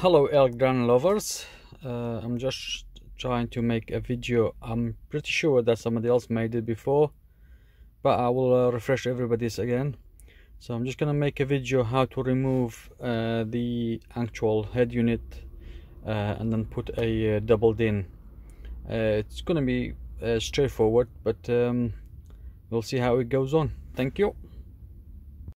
hello Elgrand lovers. Uh, I'm just trying to make a video. I'm pretty sure that somebody else made it before but I will uh, refresh everybody's again. So I'm just gonna make a video how to remove uh, the actual head unit uh, and then put a uh, double din. Uh, it's gonna be uh, straightforward but um, we'll see how it goes on. Thank you.